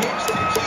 Gibson.